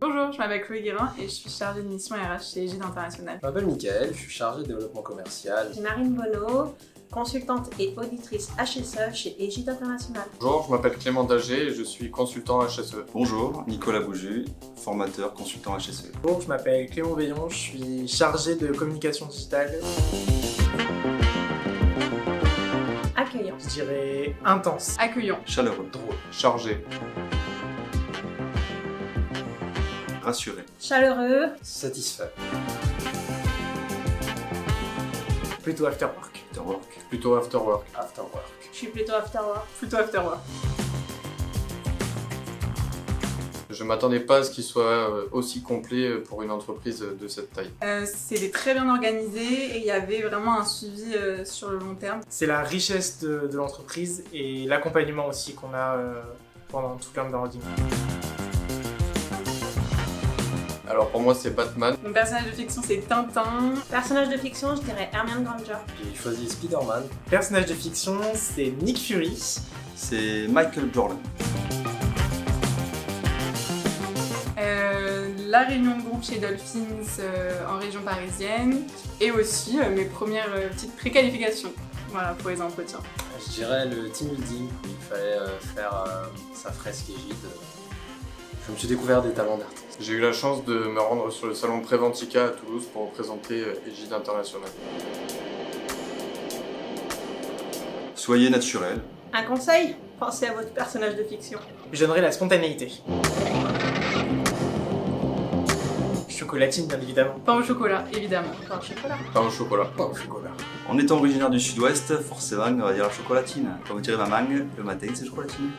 Bonjour, je m'appelle Chloé Guérin et je suis chargée de mission RH chez Gide International. Je m'appelle Mickaël, je suis chargée de développement commercial. Je suis Marine Bonneau, consultante et auditrice HSE chez Egide International. Bonjour, je m'appelle Clément Dager et je suis consultant HSE. Bonjour, Nicolas Bouju, formateur consultant HSE. Bonjour, je m'appelle Clément Veillon, je suis chargé de communication digitale. Accueillant. Je dirais intense. Accueillant. Chaleureux. Drôle. Chargé. Rassuré. Chaleureux. Satisfait. Plutôt after work. After work. Plutôt after work. After work. Je suis plutôt after work. Plutôt after work. Je m'attendais pas à ce qu'il soit euh, aussi complet euh, pour une entreprise de cette taille. Euh, C'était très bien organisé et il y avait vraiment un suivi euh, sur le long terme. C'est la richesse de, de l'entreprise et l'accompagnement aussi qu'on a euh, pendant tout l'onboarding. Alors pour moi c'est Batman. Mon personnage de fiction c'est Tintin. Personnage de fiction, je dirais Hermione Granger. J'ai choisi Spider-Man. Personnage de fiction, c'est Nick Fury. C'est Michael Jordan. La réunion de groupe chez Dolphins euh, en région parisienne et aussi euh, mes premières euh, petites préqualifications voilà, pour les entretiens. Je dirais le team building où il fallait euh, faire euh, sa fresque égide. Je me suis découvert des talents d'artiste. J'ai eu la chance de me rendre sur le salon Préventica à Toulouse pour représenter Egide International. Soyez naturel. Un conseil? Pensez à votre personnage de fiction. Je donnerai la spontanéité. Chocolatine, bien évidemment. Pain au chocolat, évidemment. Pain au chocolat. Pain au chocolat. Pas au chocolat. En étant originaire du sud-ouest, forcément, on va dire la chocolatine. Comme dirait ma mangue, le matin, c'est chocolatine.